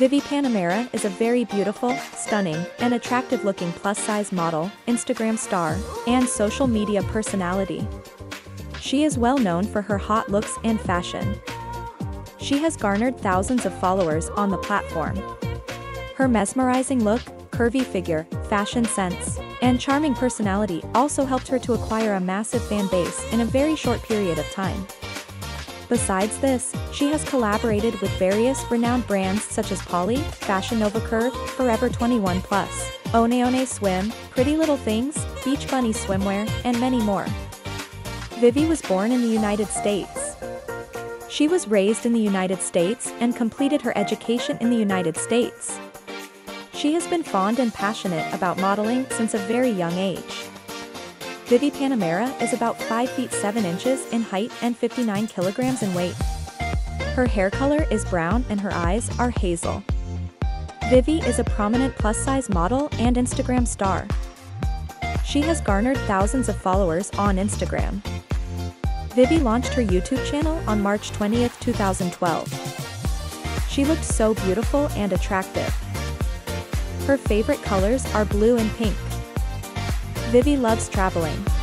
Vivi Panamera is a very beautiful, stunning, and attractive-looking plus-size model, Instagram star, and social media personality. She is well known for her hot looks and fashion. She has garnered thousands of followers on the platform. Her mesmerizing look, curvy figure, fashion sense, and charming personality also helped her to acquire a massive fan base in a very short period of time. Besides this, she has collaborated with various renowned brands such as Polly, Fashion Nova Curve, Forever 21 Plus, One One Swim, Pretty Little Things, Beach Bunny Swimwear, and many more. Vivi was born in the United States. She was raised in the United States and completed her education in the United States. She has been fond and passionate about modeling since a very young age. Vivi Panamera is about 5 feet 7 inches in height and 59 kilograms in weight. Her hair color is brown and her eyes are hazel. Vivi is a prominent plus-size model and Instagram star. She has garnered thousands of followers on Instagram. Vivi launched her YouTube channel on March 20, 2012. She looked so beautiful and attractive. Her favorite colors are blue and pink. Vivi loves traveling.